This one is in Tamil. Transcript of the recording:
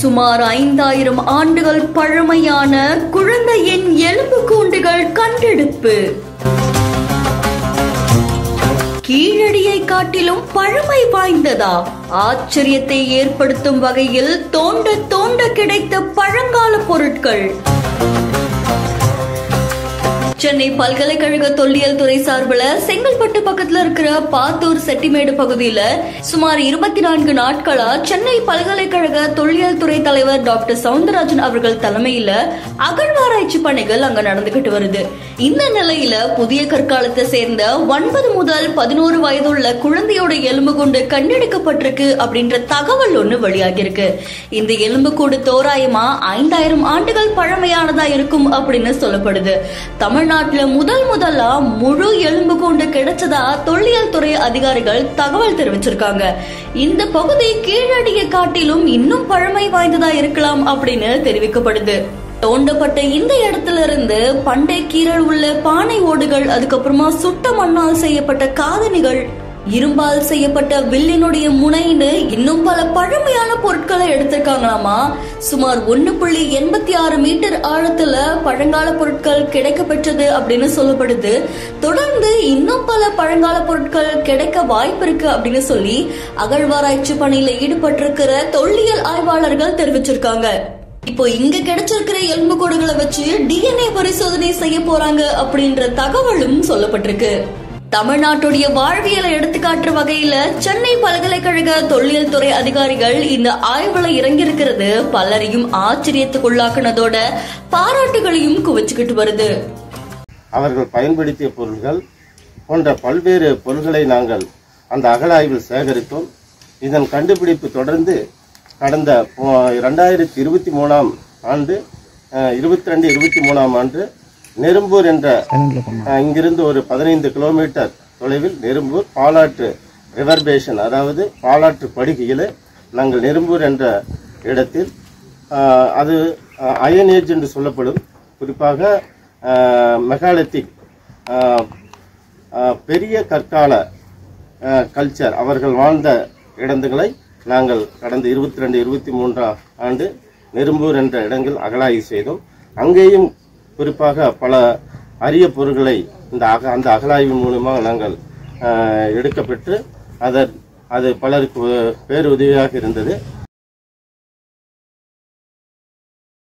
சுமார் ஐந்தாயிரம் ஆண்டுகள் பழமையான குழந்தையின் எலும்பு கூண்டுகள் கண்டெடுப்பு. கீழடியை காட்டிலும் பழமை வாய்ந்ததா? ஆச்சரியத்தை ஏற்படுத்தும் வகையில் தோண்ட தோண்ட கிடைத்த பழங்கால பொருட்கள். சென்னை பல்கலைக்கழக தொல்லியல் துறை சார்பில் செங்கல்பட்டு பக்கத்துல இருக்கிற பாத்தூர் செட்டிமேடு பகுதியில சுமார் இருபத்தி நான்கு நாட்களா சென்னை பல்கலைக்கழக தொல்லியல் துறை தலைவர் டாக்டர் சவுந்தரராஜன் அவர்கள் தலைமையில அகழ்வாராய்ச்சி பணிகள் அங்க நடந்துகிட்டு வருது. இந்த நிலையில புதிய கற்காலத்தை சேர்ந்த ஒன்பது முதல் பதினோரு வயதுள்ள குழந்தையோட எலும்பு கொண்டு கண்டெடுக்கப்பட்டிருக்கு அப்படின்ற தகவல் ஒண்ணு வெளியாகிருக்கு இந்த எலும்புக்கூடு தோராயமா ஐந்தாயிரம் ஆண்டுகள் பழமையானதா இருக்கும் அப்படின்னு சொல்லப்படுது. தமிழ்நாட்டுல முதல் முதலா முழு எலும்பு கூண்டு கிடைச்சதா தொல்லியல் துறை அதிகாரிகள் தகவல் தெரிவிச்சிருக்காங்க. இந்த பகுதி கீழடியை காட்டிலும் இன்னும் பழமை வாய்ந்ததா இருக்கலாம் அப்படின்னு தெரிவிக்கப்படுது. தோண்டப்பட்ட இந்த இடத்துல இருந்து பண்டை கீரல் உள்ள பானை ஓடுகள் அதுக்கப்புறமா சுட்ட மண்ணால் செய்யப்பட்ட காதணிகள் இரும்பால் செய்யப்பட்ட வில்லினுடைய முனைன்னு இன்னும் பல பழமையான பொருட்களை எடுத்திருக்காங்களாமா? சுமார் ஒன்னு புள்ளி எண்பத்தி ஆறு மீட்டர் ஆழத்துல பழங்கால பொருட்கள் கிடைக்க பெற்றது அப்படின்னு சொல்லப்படுது. தொடர்ந்து இன்னும் பல பழங்கால பொருட்கள் கிடைக்க வாய்ப்பு இருக்கு அப்படின்னு சொல்லி அகழ்வாராய்ச்சி பணியில ஈடுபட்டிருக்கிற தொல்லியல் ஆய்வாளர்கள் தெரிவிச்சிருக்காங்க. இப்போ இங்க கிடைச்சிருக்கிற எலும்புக்கூடுகளை வச்சு டிஎன்ஏ பரிசோதனை செய்ய போறாங்க அப்படின்ற தகவலும் சொல்லப்பட்டிருக்கு. தமிழ்நாட்டுடைய வாழ்வியலை எடுத்துக்காட்டுற வகையில சென்னை பல்கலைக்கழக தொல்லியல் துறை அதிகாரிகள் இந்த ஆய்வுல இறங்கியிருக்கிறது. பலரையும் ஆச்சரியத்துக்குள்ளாக்குனதோட பாராட்டுகளையும் குவிச்சுக்கிட்டு வருது. அவர்கள் பயன்படுத்திய பொருள்கள் போன்ற பல்வேறு பொருள்களை நாங்கள் அந்த அகழாய்வில் சேகரித்தோம். இதன் கண்டுபிடிப்பு தொடர்ந்து கடந்த ரெண்டாயிரத்தி இருபத்தி மூணாம் ஆண்டு இருபத்தி ரெண்டு இருபத்தி மூணாம் ஆண்டு நெரும்பூர் என்ற இங்கிருந்து ஒரு பதினைந்து கிலோமீட்டர் தொலைவில் நெரும்பூர் பாலாற்று ரிவர் பேஷன் அதாவது பாலாற்று படுகையில் நாங்கள் நெரும்பூர் என்ற இடத்தில் அது அயன் ஏஜ் என்று சொல்லப்படும். குறிப்பாக மெகாலித்திக் பெரிய கற்கால கல்ச்சர் அவர்கள் வாழ்ந்த இடங்களை நாங்கள் கடந்த இருபத்தி ரெண்டு இருபத்தி மூன்றாம் ஆண்டு நெரும்பூர் என்ற இடங்கள் அகழாய்வு செய்தோம். அங்கேயும் குறிப்பாக பல அரிய பொருட்களை இந்த அக அந்த அகழாய்வின் மூலமாக நாங்கள் எடுக்கப்பெற்று அதன் அது பலருக்கு பேருதவியாக இருந்தது.